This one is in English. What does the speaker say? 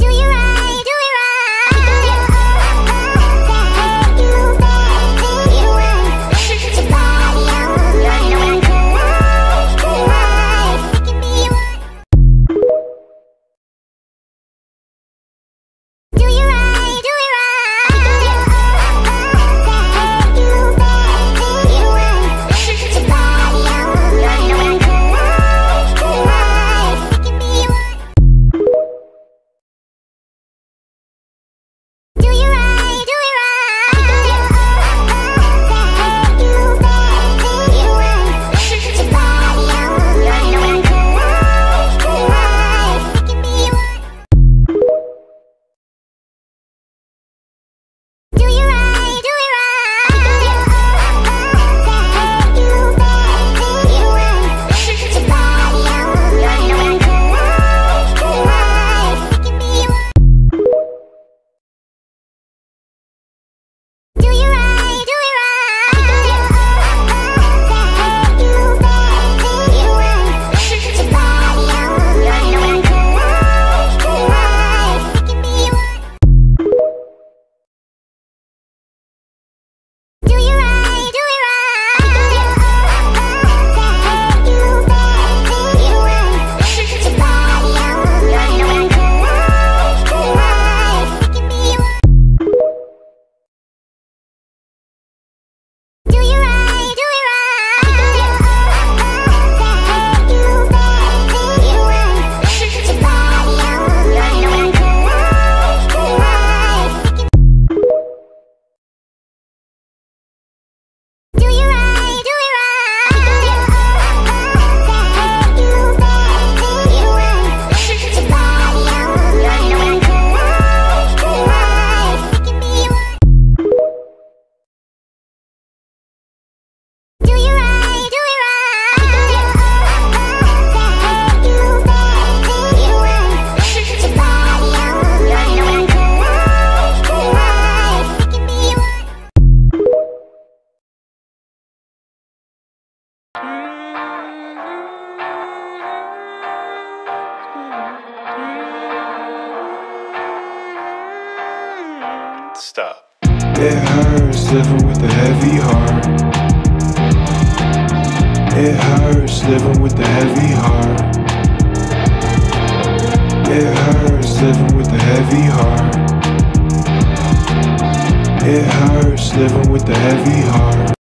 Do you stop. It hurts living with a heavy heart. It hurts living with a heavy heart. It hurts living with a heavy heart. It hurts living with a heavy heart.